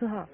四号。